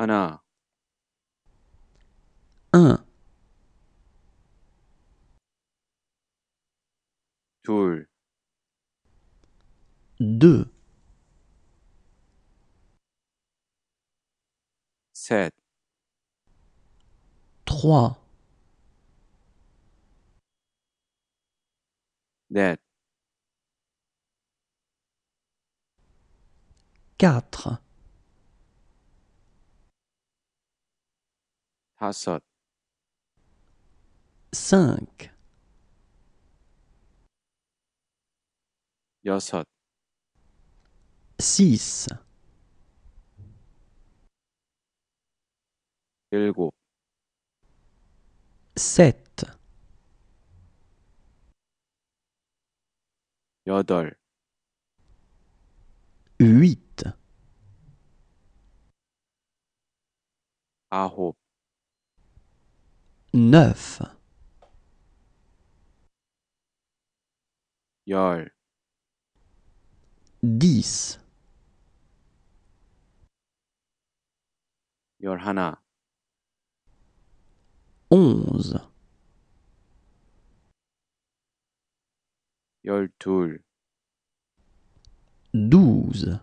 하나, un, 둘, deux, 셋, trois, 넷, quatre, 다섯, cinq, 여섯, six, 일곱, sept, 여덟, huit, 아홉, neuf Yard. dix Yorhana. Onze. Yoltul. Douze.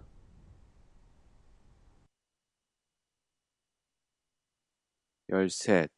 Yolset.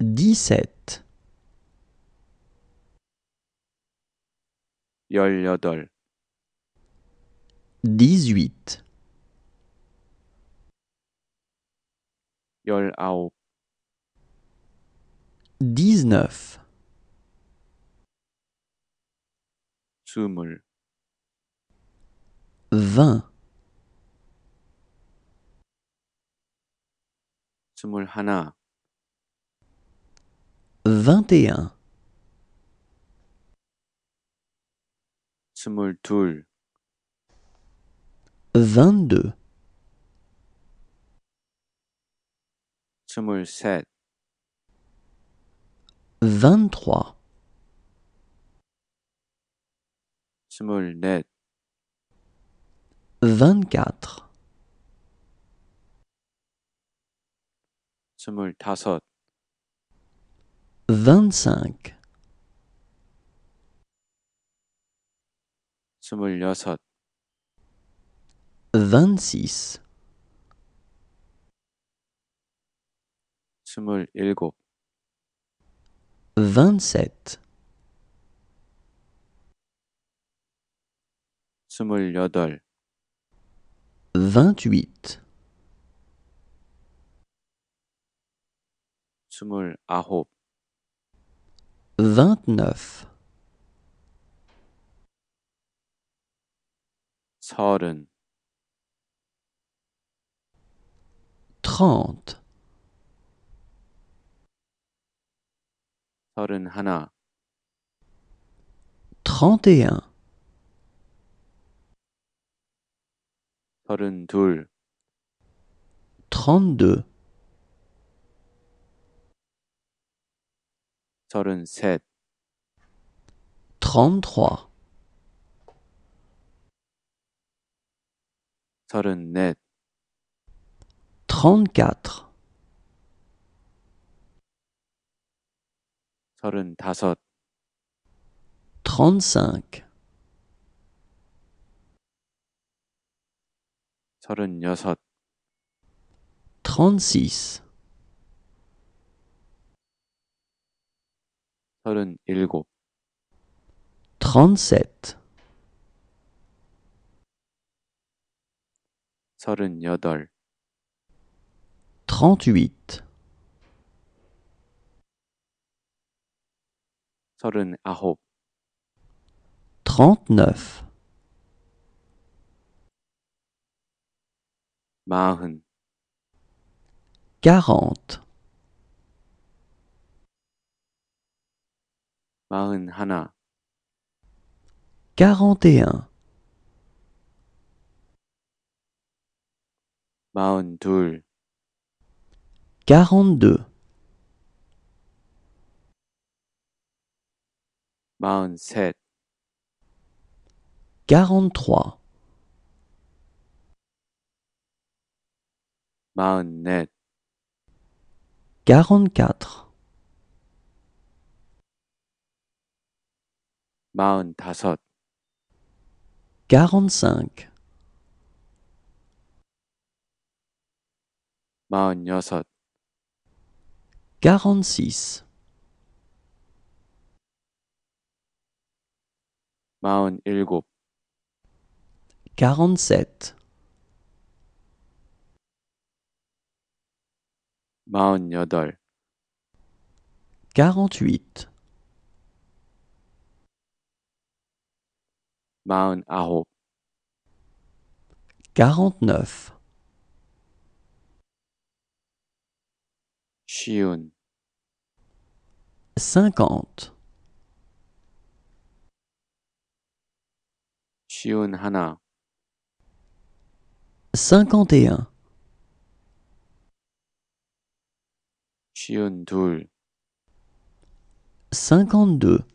dix-sept, 열여덟, dix-huit, 열아홉, dix-neuf, 스물, vingt, 스물하나, 21 22 22 27 23 24 24 25 vingt-cinq, 스물여섯, vingt-six, 스물일곱, vingt-sept, 스물여덟, vingt-huit, 스물아홉, vingt-neuf, 서른, trente, 서른하나, trente et un, 서른둘, trente-deux, 서른셋, trente-trois, 서른넷, trente-quatre, 서른다섯, trente-cinq, 서른여섯, trente-six, 서른일곱, trente-sept, 서른여덟, trente-huit, 서른아홉, trente-neuf, 마흔, quarante, 마흔 하나, quarante et un, 마흔 둘, quarante-deux, 마흔 셋, quarante-trois, 마흔 넷, quarante-quatre, quarante-cinq. Maon Yossot quarante-six. Maon Hirgop quarante-sept. quarante-huit. Ahop. 49. Chiun. 50. Chiun Hana. 51. Chiun Tul. 52.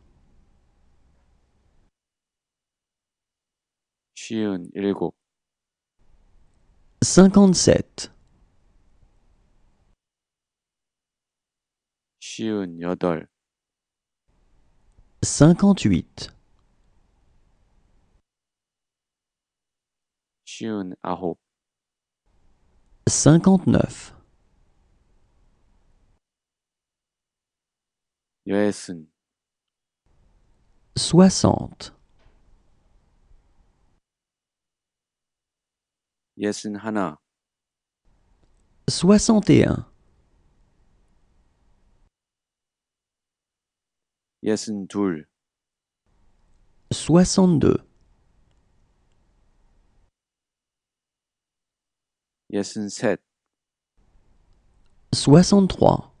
쉬운 여섯, cinquante-six, 쉬운 일곱, cinquante-sept, 쉬운 여덟, cinquante-huit, 쉬운 아홉, cinquante-neuf, 여든, soixante, 예순 하나, soixante et un, 예순 둘, soixante-deux, 예순 셋, soixante-trois,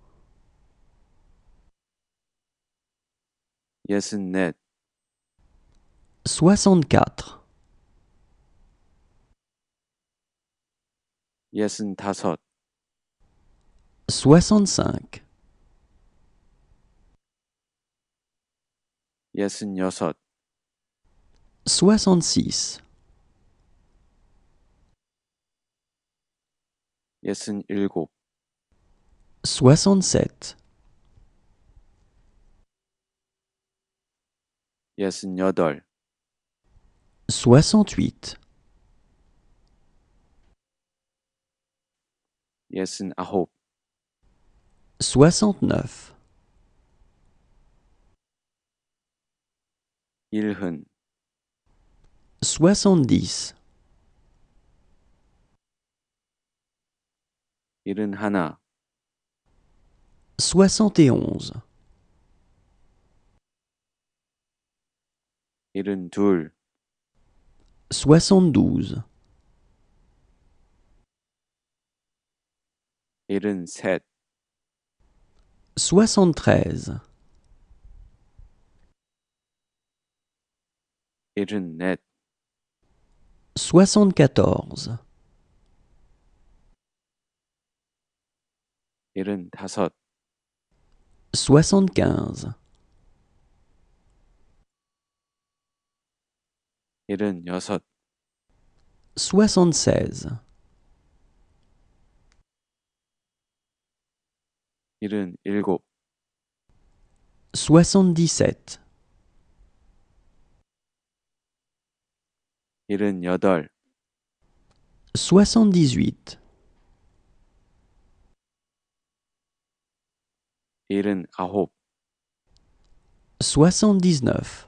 예순 넷, soixante-quatre, 예순다섯. 65 예순여섯. 66 예순일곱. 67 예순여덟. 68 Yes, in a hope. 69. 일흔. 70. 일흔 하나. 71. 일흔 둘. 72. 일흔 셋, soixante-treize, 일흔 넷, soixante-quatorze, 일흔 다섯, soixante-quinze, 일흔 여섯, soixante-seize, 일흔 일곱, soixante-dix-sept, 일흔여덟, soixante-dix-huit, 일흔아홉, soixante-dix-neuf,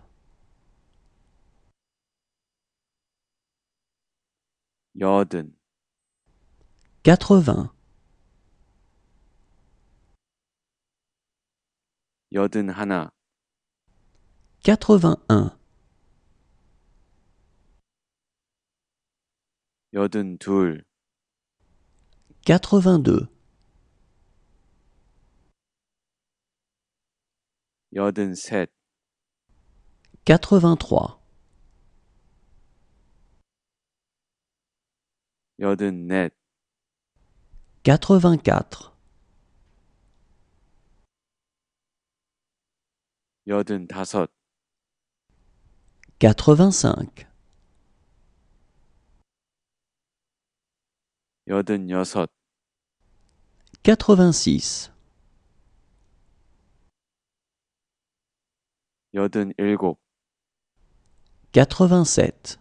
여든, quatre-vingts, 여든하나, quatre-vingt-un, 여든둘, quatre-vingt-deux, 여든셋, quatre-vingt-trois, 여든넷, quatre-vingt-quatre, 85 86 87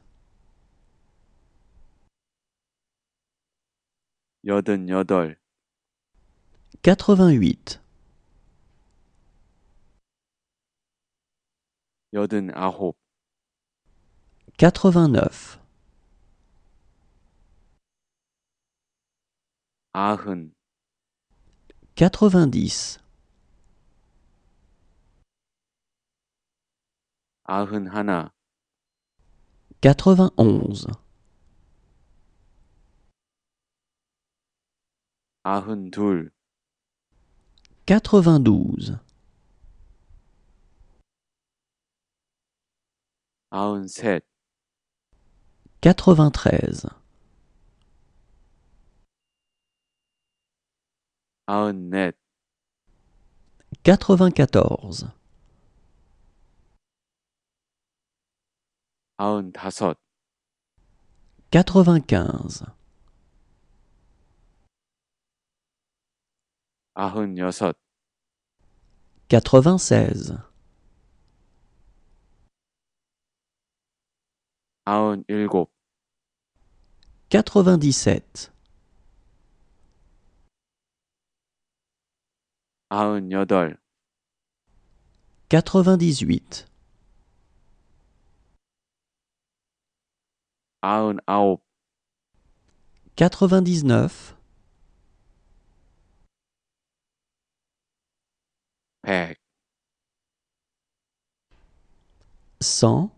88 89 89 90 90 91 92 92 quatre-vingt-treize. Aun net quatre-vingt-quatorze. Aun quatre-vingt-quinze. Aun quatre-vingt-seize. 아흔일곱, quatre-vingt-dix-sept, 아흔여덟, quatre-vingt-dix-huit, 아흔아홉, quatre-vingt-dix-neuf, 백, cent,